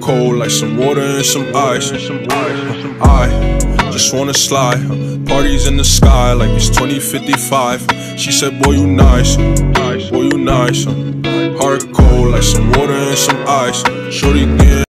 Cold like some water and some ice. I just wanna slide. Parties in the sky like it's 2055. She said, Boy, you nice. Boy, you nice. Heart cold like some water and some ice. Shorty